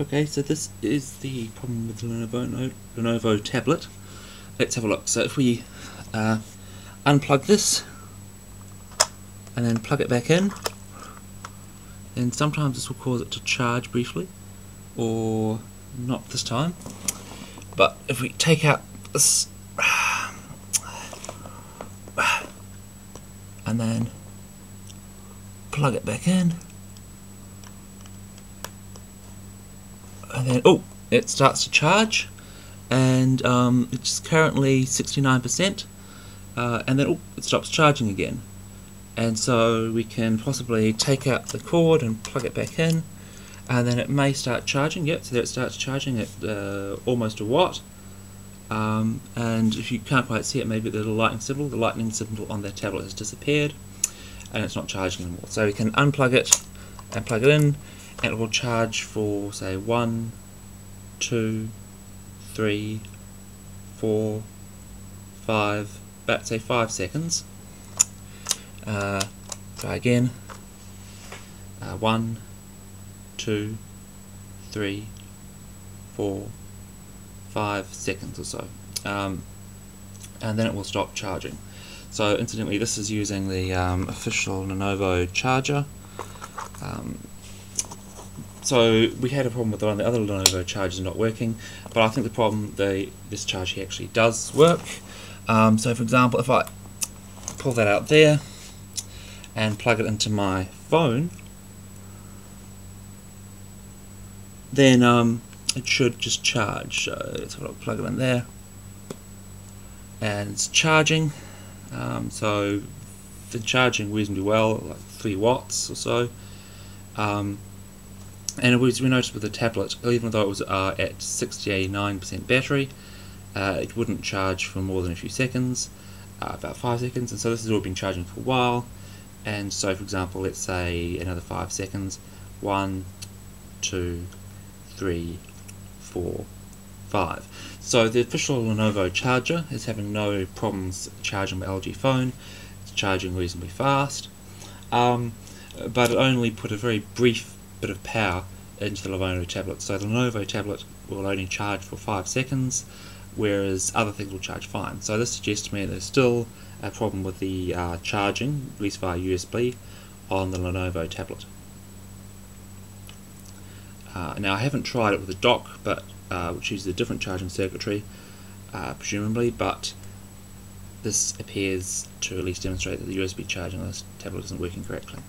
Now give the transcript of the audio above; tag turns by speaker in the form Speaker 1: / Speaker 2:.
Speaker 1: Okay, so this is the problem with the Lenovo, Lenovo tablet. Let's have a look. So if we uh, unplug this and then plug it back in, then sometimes this will cause it to charge briefly, or not this time. But if we take out this and then plug it back in, and then oh it starts to charge. And um, it's currently 69% uh, and then oh, it stops charging again. And so we can possibly take out the cord and plug it back in. And then it may start charging. Yep so there it starts charging at uh, almost a watt. Um, and if you can't quite see it maybe the lightning symbol the lightning symbol on that tablet has disappeared. And it's not charging anymore. So we can unplug it and plug it in. And it will charge for say one, two, three, four, five, about say five seconds. Uh, try again. Uh, one, two, three, four, five seconds or so. Um, and then it will stop charging. So incidentally this is using the um, official Lenovo charger. Um, so we had a problem with the one the other Lenovo chargers not working, but I think the problem the this charge here actually does work. Um, so for example, if I pull that out there and plug it into my phone, then um, it should just charge. So let's plug it in there, and it's charging. Um, so it's charging reasonably well, like three watts or so. Um, and as we noticed with the tablet, even though it was uh, at 69% battery, uh, it wouldn't charge for more than a few seconds, uh, about 5 seconds, and so this has all been charging for a while, and so for example, let's say another 5 seconds, 1, 2, 3, 4, 5. So the official Lenovo charger is having no problems charging my LG phone, it's charging reasonably fast, um, but it only put a very brief bit of power into the Lenovo tablet. So the Lenovo tablet will only charge for 5 seconds, whereas other things will charge fine. So this suggests to me there's still a problem with the uh, charging, at least via USB, on the Lenovo tablet. Uh, now I haven't tried it with a dock, but uh, which uses a different charging circuitry, uh, presumably, but this appears to at least demonstrate that the USB charging on this tablet isn't working correctly.